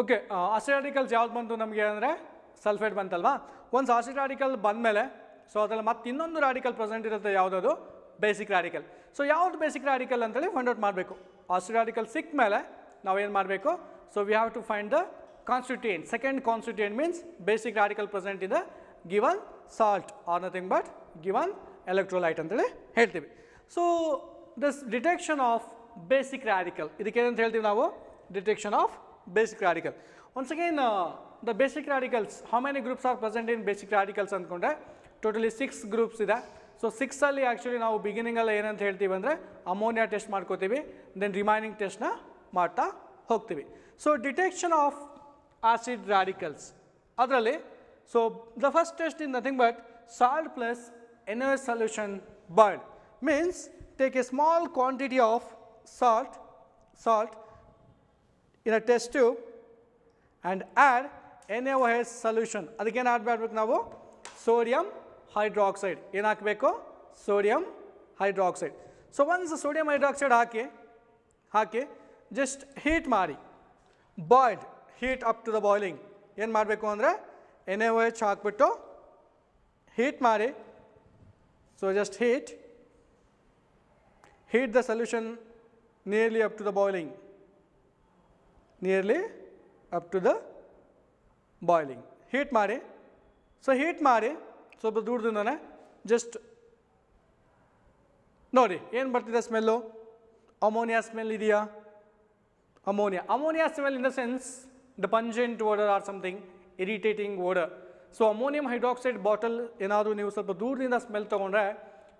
Okay acid ಯಾವ್ದು ಬಂತು ನಮಗೆ ಅಂದರೆ ಸಲ್ಫೇಟ್ ಬಂತಲ್ವಾ? ಒಂದು ಆಸಿಡ್ ರಾಡಿಕಲ್ ಬಂದಮೇಲೆ ಸೊ ಅದರಲ್ಲಿ ಮತ್ತೆ ಇನ್ನೊಂದು ರಾಡಿಕಲ್ ಪ್ರೆಸೆಂಟ್ ಇರುತ್ತೆ ಯಾವುದದು? ಬೇಸಿಕ್ ರಾಡಿಕಲ್ ಸೊ ಯಾವ್ದು ಬೇಸಿಕ್ ರಾಡಿಕಲ್ ಅಂತೇಳಿ ಫೈಂಡ್ ಔಟ್ ಮಾಡಬೇಕು. ಆಸಿಡ್ ರಾಡಿಕಲ್ ಮೇಲೆ ನಾವೇನು ಮಾಡಬೇಕು? So we have to find the constituent second constituent means basic radical present ಇದೆ given salt are nothing but given electrolyte ಅಂತೇಳಿ ಹೇಳ್ತೀವಿ. So this detection of basic radical ಇದಕ್ಕೇನಂತ ಹೇಳ್ತೀವಿ ನಾವು? Detection of basic radical once again the basic radicals how many groups are present in basic radicals ಅಂದ್ಕೊಂಡ್ರೆ totally six groups ಇದೆ so ಸಿಕ್ಸಲ್ಲಿ actually ನಾವು ಬಿಗಿನಿಂಗಲ್ಲಿ ಏನಂತ ಹೇಳ್ತೀವಿ ಅಂದರೆ ಅಮೋನಿಯಾ ಟೆಸ್ಟ್ ಮಾಡ್ಕೋತೀವಿ ದೆನ್ ರಿಮೈನಿಂಗ್ ಟೆಸ್ಟ್ನ ಮಾಡ್ತಾ ಹೋಗ್ತೀವಿ so detection of acid radicals ಅದರಲ್ಲಿ so the first test in nothing but salt plus ಎನರ್ solution bird means take a small quantity of salt salt in a test tube and add NaOH solution ಅದಕ್ಕೇನು add ಮಾಡಬೇಕು ನಾವು sodium hydroxide ಏನು ಹಾಕಬೇಕು sodium hydroxide so once sodium hydroxide ಹಾಕಿ ಹಾಕಿ just heat ಮಾಡಿ boiled heat up to the boiling ಏನು ಮಾಡಬೇಕು ಅಂದರೆ N A H ಹಾಕ್ಬಿಟ್ಟು ಹೀಟ್ ಮಾಡಿ so just heat heat the solution nearly up to the boiling Nearly up to the boiling heat ಮಾಡಿ so heat ಮಾಡಿ ಸ್ವಲ್ಪ ದೂರದಿಂದನೇ ಜಸ್ಟ್ ನೋಡಿ, ಏನು ಬರ್ತಿದೆ ಸ್ಮೆಲ್ಲು ಅಮೋನಿಯಾ ಸ್ಮೆಲ್ ಇದೆಯಾ? Ammonia ammonia smell in the sense the pungent odour or something irritating odour so ammonium hydroxide bottle ಏನಾದರೂ ನೀವು ಸ್ವಲ್ಪ ದೂರದಿಂದ ಸ್ಮೆಲ್ ತೊಗೊಂಡ್ರೆ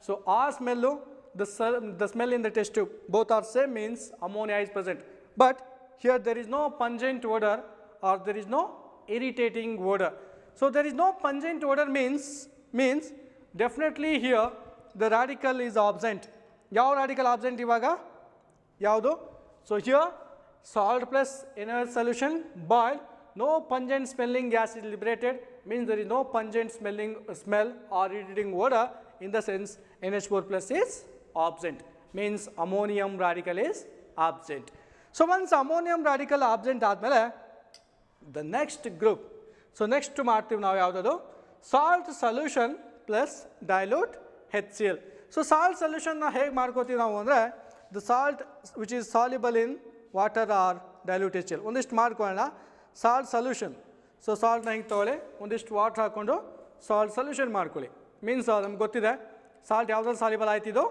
ಸೊ ಆ ಸ್ಮೆಲ್ಲು ದ ಸ the smell in the test both are same means ammonia is present but here there is no pungent odour R there is no irritating odour so there is no pungent odour means means definitely here the radical is absent ಯಾವ radical absent ಇವಾಗ ಯಾವುದು so here salt plus ಎನರ್ solution boiled no pungent smelling gas is liberated means there is no pungent smelling smell or irritating odor in the sense NH4 plus is absent means ammonium radical is absent. So once ammonium radical absent ಆದಮೇಲೆ the next group so next ಮಾಡ್ತೀವಿ ನಾವು ಯಾವುದದು? Salt solution plus dilute H C L so salt ಸೊಲ್ಯೂಷನ್ನ ಹೇಗೆ ಮಾಡ್ಕೋತೀವಿ ನಾವು ಅಂದರೆ the salt which is soluble in water or dilute H L ಒಂದಿಷ್ಟು ಮಾಡ್ಕೊಳ್ಳೋಣ. ಸಾಲ್ಟ್ ಸೊಲ್ಯೂಷನ್ ಸೊ ಸಾಲ್ಟ್ನ ಹಿಂಗೆ ತೊಗೊಳ್ಳಿ? ಒಂದಿಷ್ಟು ವಾಟರ್ ಹಾಕ್ಕೊಂಡು ಸಾಲ್ಟ್ ಸೊಲ್ಯೂಷನ್ ಮಾಡ್ಕೊಳ್ಳಿ. ಮೀನ್ಸ್ ನಮ್ಗೆ ಗೊತ್ತಿದೆ. ಸಾಲ್ಟ್ ಯಾವುದಾದ್ರು soluble ಆಯ್ತಿದ್ದು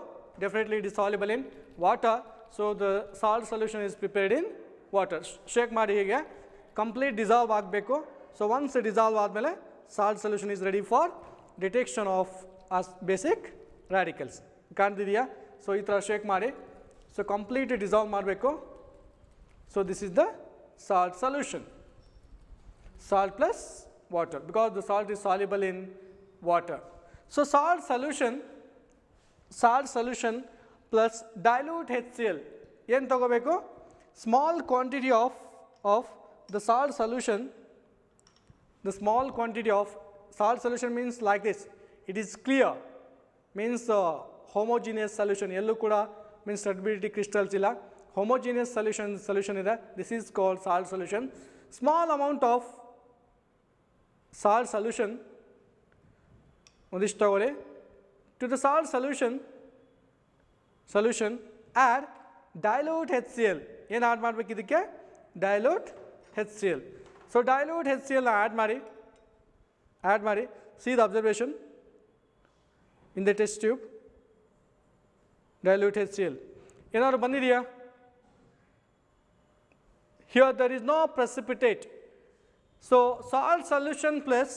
definitely it is soluble in water So the salt solution is prepared in water shake ಮಾಡಿ ಹೀಗೆ ಕಂಪ್ಲೀಟ್ ಡಿಸಾಲ್ವ್ ಆಗಬೇಕು ಸೊ ಒನ್ಸ್ ಡಿಸಾಲ್ವ್ ಆದಮೇಲೆ salt solution is ready for detection of as basic radicals ಕಾಣ್ತಿದೆಯಾ so ಈ ಥರ shake ಮಾಡಿ so complete dissolve ಮಾಡಬೇಕು so this is the salt solution salt plus water because the salt is soluble in water. So salt solution, salt solution plus dilute HCl ಏನು ತಗೋಬೇಕು small quantity of of the salt solution the small quantity of salt solution means like this it is clear means uh, homogeneous solution ಎಲ್ಲೂ ಕೂಡ means turbidity crystals ಇಲ್ಲ homogeneous solution solution ಇದೆ this is called salt solution small amount of salt solution ಒಂದಿಷ್ಟು ತಗೊಳ್ಳಿ to the salt solution solution add dilute HCl ಏನು add ಮಾಡ್ಬೇಕು ಇದಕ್ಕೆ dilute HCl so dilute HCl ನ ಆ್ಯಡ್ ಮಾಡಿ add ಮಾಡಿ see the observation in the test tube dilute HCl ಏನಾದ್ರು ಬಂದಿದೆಯಾ here there is no precipitate so salt solution plus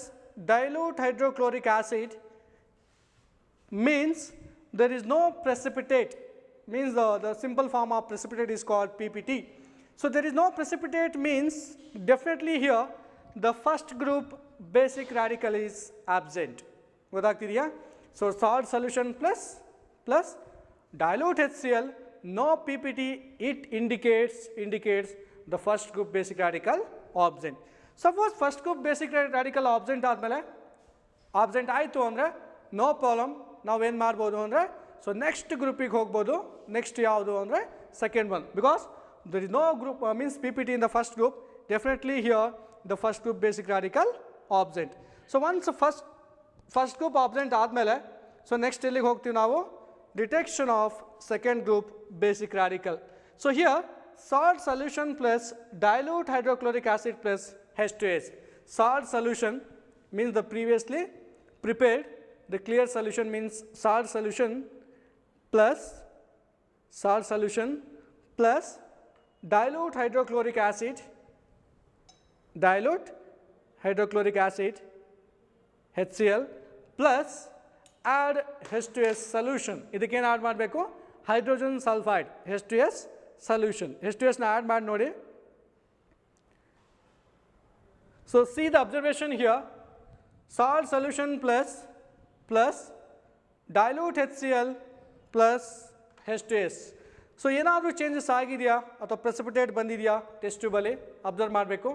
dilute hydrochloric acid means there is no precipitate means the, the simple form of precipitate is called ppt so there is no precipitate means definitely here the first group basic radical is absent ಗೊತ್ತಾಗ್ತಿದೆಯಾ so salt solution plus plus dilute HCl no PPT it indicates indicates the first group basic radical absent suppose first group basic radical absent ಆದಮೇಲೆ absent ಆಯಿತು ಅಂದರೆ no problem ನಾವೇನು ಮಾಡ್ಬೋದು ಅಂದರೆ so next ಗ್ರೂಪಿಗೆ ಹೋಗ್ಬೋದು next ಯಾವುದು ಅಂದರೆ second one because there is no group means P P T in the first group definitely here the first group basic radical absent. So once first first group absent ಆದಮೇಲೆ so next ಎಲ್ಲಿಗೆ ಹೋಗ್ತೀವಿ ನಾವು detection of second group basic radical so here salt solution plus dilute hydrochloric acid plus H two S salt solution means the previously prepared the clear solution means salt solution plus salt solution plus dilute hydrochloric acid dilute hydrochloric acid HCl plus add H2S solution ಇದಕ್ಕೇನು add ಮಾಡಬೇಕು hydrogen sulphide H two S solution H two ಎಸ್ನ add ಮಾಡಿ ನೋಡಿ so see the observation here salt solution plus plus dilute HCl plus H2S. So ಏನಾದರೂ changes ಆಗಿದೆಯಾ ಅಥವಾ precipitate ಬಂದಿದೆಯಾ test ಟ್ಯೂಬಲ್ಲಿ ಅಬ್ಸರ್ವ್ ಮಾಡಬೇಕು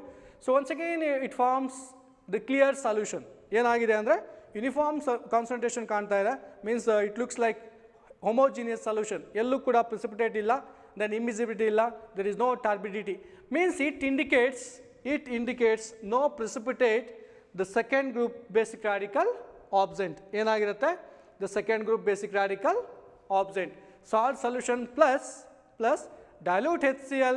so once again it forms the clear solution ಏನಾಗಿದೆ ಅಂದರೆ ಯೂನಿಫಾರ್ಮ್ ಕಾನ್ಸಂಟ್ರೇಷನ್ ಕಾಣ್ತಾ ಇದೆ means it looks like homogeneous solution ಎಲ್ಲೂ ಕೂಡ ಪ್ರೆಸಿಪಿಟೇಟ್ ಇಲ್ಲ ದೆನ್ ಇಮಿಸಿಬಿಲಿಟಿ ಇಲ್ಲ there is no turbidity means it indicates it indicates no precipitate the second group basic radical absent ಏನಾಗಿರುತ್ತೆ the second group basic radical absent salt solution plus plus dilute HCl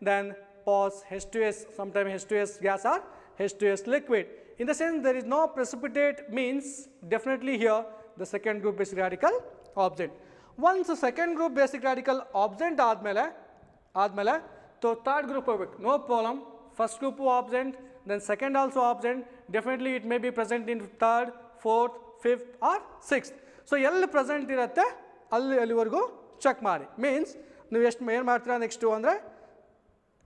then pause H2S sometime H2S gas or H2S liquid in the sense there is no precipitate means definitely here the second group basic radical absent once second group basic radical absent ಆದಮೇಲೆ ಆದಮೇಲೆ so third group ಹೋಗ್ಬೇಕು no problem first group absent then second also absent definitely it may be present in third fourth fifth R sixth so ಎಲ್ಲಿ present ಇರುತ್ತೆ ಅಲ್ಲಿ ಅಲ್ಲಿವರೆಗೂ check ಮಾಡಿ means ನೀವು ಎಷ್ಟು ಏನು ಮಾಡ್ತೀರಾ ನೆಕ್ಸ್ಟು ಅಂದರೆ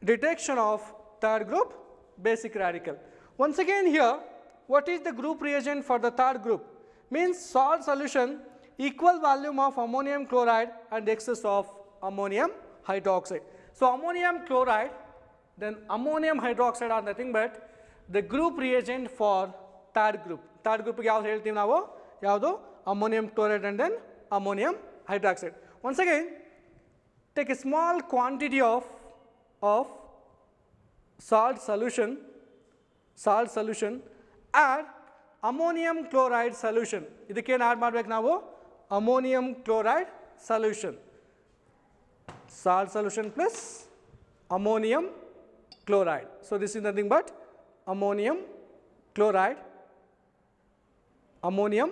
detection of third group basic radical. Once again here, what is the group reagent for the third group? Means salt solution, equal volume of ammonium chloride and excess of ammonium hydroxide. So ammonium chloride, then ammonium hydroxide are nothing but the group reagent for third group. Third group ಯಾವ್ದು ಹೇಳ್ತೀವಿ ನಾವು ಯಾವುದು ammonium chloride and then ammonium hydroxide. Once again, take a small quantity of of salt solution salt solution add ammonium chloride solution ಇದಕ್ಕೇನು add ಮಾಡ್ಬೇಕು ನಾವು ammonium chloride solution salt solution plus ammonium chloride so this is nothing but ammonium chloride ammonium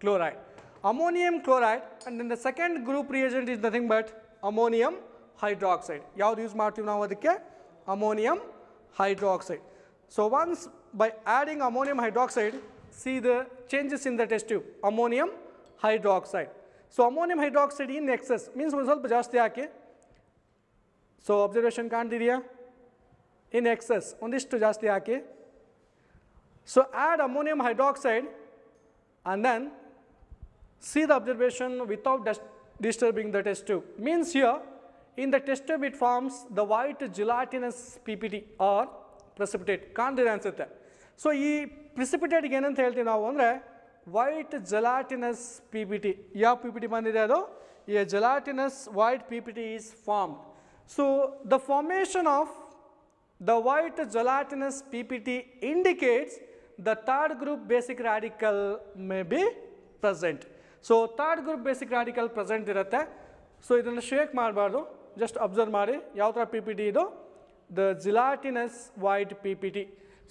chloride. Ammonium chloride and then the second group reagent is nothing but ammonium hydroxide. ಯಾವ್ದು use ಮಾಡ್ತೀವಿ ನಾವು ಅದಕ್ಕೆ ammonium hydroxide. So once by adding ammonium hydroxide, see the changes in the test tube, ammonium hydroxide. So ammonium hydroxide in excess means ಒಂದು ಸ್ವಲ್ಪ ಜಾಸ್ತಿ ಹಾಕಿ so observation ಕಾಣ್ತಿದೆಯಾ in excess ಒಂದಿಷ್ಟು ಜಾಸ್ತಿ ಹಾಕಿ so add ammonium hydroxide and then see the observation without dis- disturbing the test tube. Means here, in the test tube it forms the white gelatinous PPT or precipitate. ಕಾಣ್ತಿದೆ ಅನ್ಸುತ್ತೆ so ಈ ಪ್ರಿಸಿಪಿಟೇಟ್ಗೆ ಏನಂತ ಹೇಳ್ತೀವಿ ನಾವು ಅಂದರೆ white gelatinous P P T ಯಾವ P P T ಬಂದಿದೆ ಅದು ಈ gelatinous white P P T is formed so the formation of The white gelatinous PPT indicates the third group basic radical may be present. So third group basic radical present ಇರುತ್ತೆ. So ಇದನ್ನು shake ಮಾಡಬಾರ್ದು. Just observe ಮಾಡಿ. ಯಾವ ಥರ P P T ಇದು? The gelatinous white P P T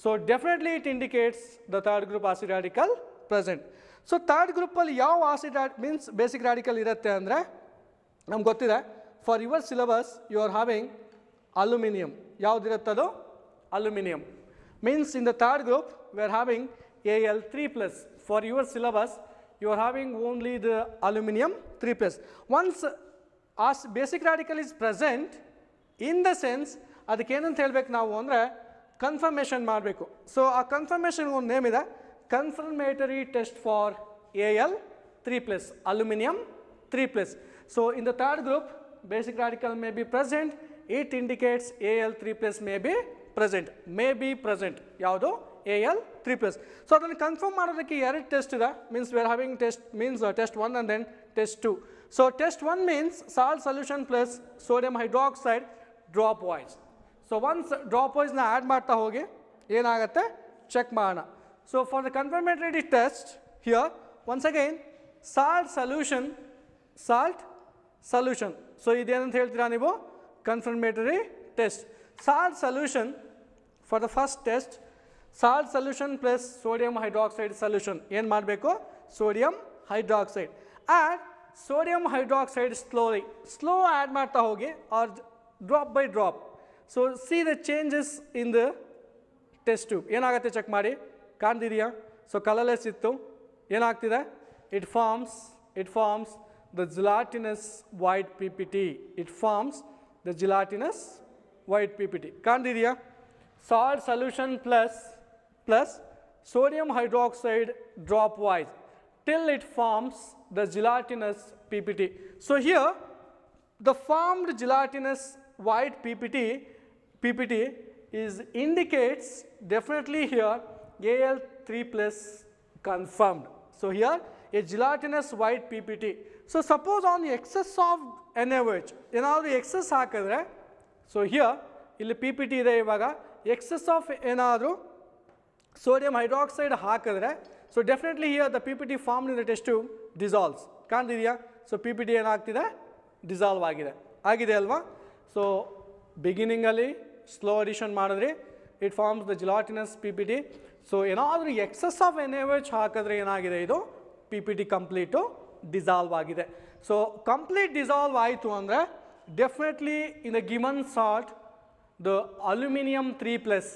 so definitely it indicates the third group acid radical present so third ಗ್ರೂಪಲ್ಲಿ ಯಾವ acid means basic radical ಇರುತ್ತೆ ಅಂದರೆ, ನಮ್ಗೆ ಗೊತ್ತಿದೆ. For your syllabus you are having aluminium ಯಾವುದಿರುತ್ತದು aluminium means in the third group we are having A L three plus for your syllabus you are having only the aluminium three plus once as basic radical is present in the sense ಅದಕ್ಕೇನಂತ ಹೇಳ್ಬೇಕು ನಾವು ಅಂದರೆ confirmation ಮಾಡಬೇಕು so ಆ confirmation ಒಂದು name ಇದೆ confirmatory test for A L three plus aluminium three plus so in the third group basic radical may be present it indicates al3 plus may be present may be present ಯಾವುದು al 3 plus so ಅದನ್ನು confirm ಮಾಡೋದಕ್ಕೆ ಎರಡು test ಇದೆ means we are having test means test one and then test to so test one means salt solution plus sodium hydroxide drop voice so once drop ವೈಸ್ನ add ಮಾಡ್ತಾ ಹೋಗಿ ಏನಾಗುತ್ತೆ check ಮಾಡೋಣ so for the confirmatory test here once again salt solution salt solution so ಇದೇನಂತ ಹೇಳ್ತೀರಾ ನೀವು confirmatory test salt solution for the first test salt solution plus sodium hydroxide solution ಏನು ಮಾಡಬೇಕು sodium hydroxide add sodium hydroxide slowly slow add ಮಾಡ್ತಾ ಹೋಗಿ R drop by drop so see the changes in the test tube ಏನಾಗುತ್ತೆ check ಮಾಡಿ ಕಾಣ್ತಿದೆಯಾ so colourless ಇತ್ತು ಏನಾಗ್ತಿದೆ it forms it forms the gelatinous white P P T it forms the gelatinous white P P T ಕಾಣ್ತಿದೆಯಾ salt solution plus plus sodium hydroxide drop wise till it forms the gelatinous PPT. So here the formed gelatinous white PPT, PPT is indicates definitely here Al3 plus confirmed. So here a gelatinous white PPT. So suppose on the excess of NaOH, ಏನಾದರೂ excess ಹಾಕಿದ್ರೆ so here ಇಲ್ಲಿ P P T ಇದೆ ಇವಾಗ excess of ಏನಾದರೂ sodium hydroxide ಹಾಕಿದ್ರೆ so definitely here the P P T form in the test dissolves ಕಾಣ್ತಿದೆಯಾ? So P P T ಏನಾಗ್ತಿದೆ? Dissolve ಆಗಿದೆ. ಆಗಿದೆ ಅಲ್ವಾ? ಸೊ ಬಿಗಿನಿಂಗಲ್ಲಿ ಸ್ಲೋ ಅಡಿಷನ್ ಮಾಡಿದ್ರಿ it forms the gelatinous P P T so ಏನಾದರೂ excess of H ಹಾಕಿದ್ರೆ ಏನಾಗಿದೆ ಇದು? P P T complete dissolve ಆಗಿದೆ. ಸೊ ಕಂಪ್ಲೀಟ್ ಡಿಸಾಲ್ವ್ ಆಯಿತು ಅಂದರೆ definitely in the given salt the aluminum 3 plus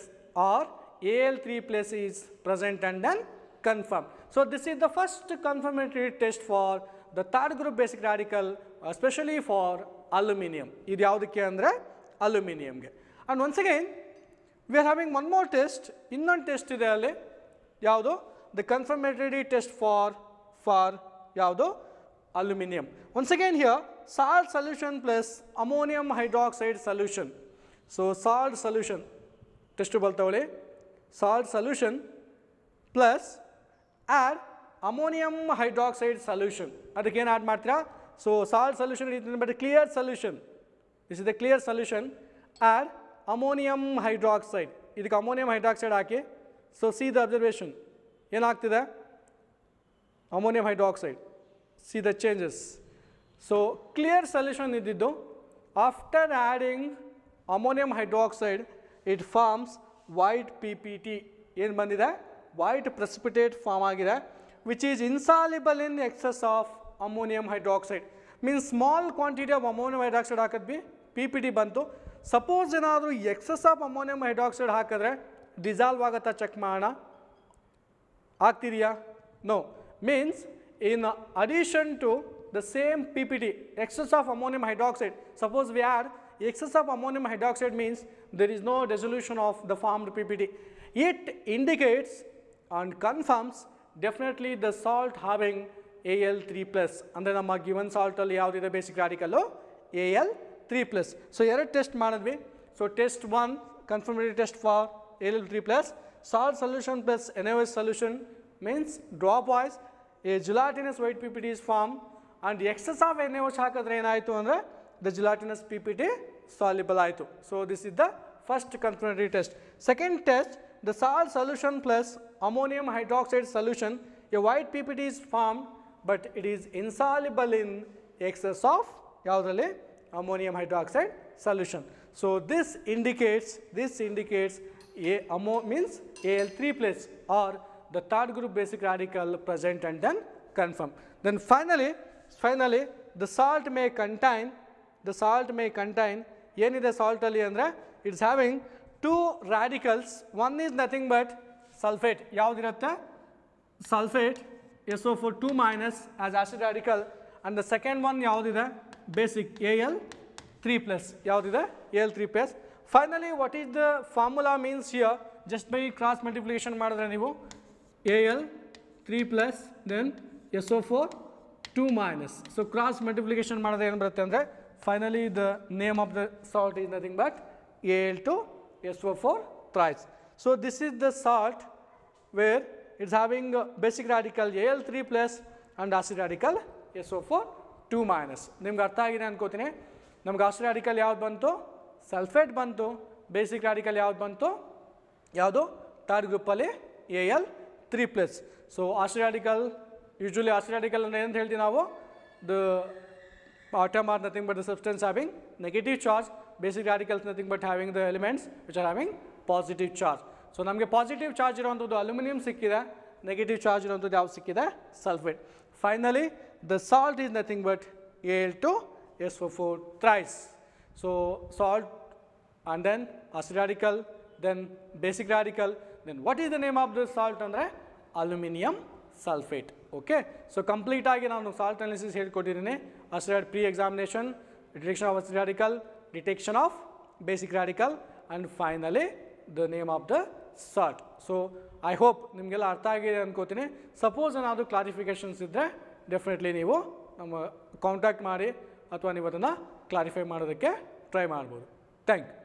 or Al3 plus is present and then confirmed. So this is the first confirmatory test for the third group basic radical, especially for aluminum. ಇದು ಯಾವುದಕ್ಕೆ ಅಂದರೆ ಅಲ್ಯೂಮಿನಿಯಮ್ಗೆ and once again V are having one more test ಇನ್ನೊಂದು test ಇದೆ ಅಲ್ಲಿ ಯಾವುದು the confirmatory test for for ಯಾವುದು aluminium once again here salt solution plus ammonium hydroxide solution so salt solution test ಬಲ್ತವಳಿ salt solution plus add ammonium hydroxide solution ಅದಕ್ಕೆ ಏನು add ಮಾಡ್ತೀರಾ so salt solution but clear solution this is the clear solution add ammonium hydroxide ಇದಕ್ಕೆ ammonium hydroxide ಹಾಕಿ so see the observation ಏನಾಗ್ತಿದೆ ammonium hydroxide see the changes so clear solution ಇದ್ದಿದ್ದು after adding ammonium hydroxide it forms white P P T ಏನು ಬಂದಿದೆ white precipitate form ಆಗಿದೆ which is insoluble in excess of ammonium hydroxide means small quantity of ammonium hydroxide ಹಾಕಿದ್ವಿ P P T ಬಂತು suppose ಏನಾದರೂ excess of ammonium hydroxide ಹಾಕಿದ್ರೆ dissolve ಆಗುತ್ತಾ check ಮಾಡೋಣ ಆಗ್ತಿದೆಯಾ no means in addition to the same P P T excess of ammonium hydroxide suppose we are excess of ammonium hydroxide means there is no dissolution of the formed PPT. It indicates and confirms definitely the salt having AL3 plus. ಅಂದರೆ ನಮ್ಮ given ಸಾಲ್ಟಲ್ಲಿ ಯಾವುದಿದೆ basic ರಾಡಿಕಲ್ಲು A L three plus so ಎರಡು test ಮಾಡಿದ್ವಿ so test one confirmatory test for A L three plus salt solution plus N S solution means drop voice A ಜಿಲಾಟಿನಸ್ white P P T is form and excess of N S ಹಾಕಿದ್ರೆ ಏನಾಯಿತು ಅಂದರೆ the gelatinous PPT soluble ಆಯಿತು so this is the first confirmatory test second test the salt solution plus ammonium hydroxide solution A white P P T is form but it is insoluble in excess of ಯಾವುದರಲ್ಲಿ ammonium hydroxide solution so this indicates this indicates A ಅಮೋ means A L three plus R the third group basic radical present and then confirm. Then finally, finally the salt may contain, the salt may contain, ಏನಿದೆ ಸಾಲ್ಟಲ್ಲಿ ಅಂದರೆ it's having two radicals one is nothing but sulphate ಯಾವುದಿರುತ್ತೆ? Sulphate S O four two minus acid radical and the second one ಯಾವುದಿದೆ? Basic A L three plus ಯಾವುದಿದೆ? A L three plus finally what is the formula means here just by cross multiplication ಮಾಡಿದ್ರೆ ನೀವು A L three plus then S O four two minus so cross multiplication ಮಾಡಿದ್ರೆ ಏನು ಬರುತ್ತೆ ಅಂದರೆ finally the name of the salt is nothing but A L two S O four thrice so this is the salt where it's having uh, basic radical Al3 plus and acid radical SO4 2 minus. ನಿಮ್ಗೆ ಅರ್ಥ ಆಗಿದೆ ಅನ್ಕೋತೀನಿ ನಮ್ಗೆ acid radical ಯಾವ್ದು ಬಂತು sulphate ಬಂತು basic radical ಯಾವ್ದು ಬಂತು ಯಾವುದು ಥರ್ಡ್ ಗ್ರೂಪಲ್ಲಿ A L three plus so ಆಸ್ಟ್ರಾಡಿಕಲ್ usually ಆಸ್ಟ್ರಾಡಿಕಲ್ ಅಂದರೆ ಏನಂತ ಹೇಳ್ತೀವಿ ನಾವು the atom are nothing but the substance having negative charge basic radicals nothing but having the elements which are having positive charge so ನಮಗೆ positive charge ಇರುವಂಥದ್ದು aluminium ಸಿಕ್ಕಿದೆ negative charge ಇರುವಂಥದ್ದು ಯಾವ್ದು ಸಿಕ್ಕಿದೆ sulphate finally the salt is nothing but A L two S O four thrice so salt and then acid radical, then basic radical, then what is the name of this salt ಅಂದರೆ aluminium sulphate okay so complete ಆಗಿ ನಾನು salt analysis ಹೇಳ್ಕೊಟ್ಟಿದ್ದೀನಿ asteroid pre-examination, detection of asteroid radical, detection of basic radical and finally the name of the salt so I hope ನಿಮಗೆಲ್ಲ ಅರ್ಥ ಆಗಿದೆ ಅನ್ಕೋತೀನಿ suppose ಏನಾದರೂ clarifications ಇದ್ದರೆ definitely ನೀವು ನಮ್ಮ ಕಾಂಟ್ಯಾಕ್ಟ್ ಮಾಡಿ ಅಥವಾ ನೀವು ಅದನ್ನು ಕ್ಲಾರಿಫೈ ಮಾಡೋದಕ್ಕೆ ಟ್ರೈ ಮಾಡ್ಬೋದು ಥ್ಯಾಂಕ್ ಯು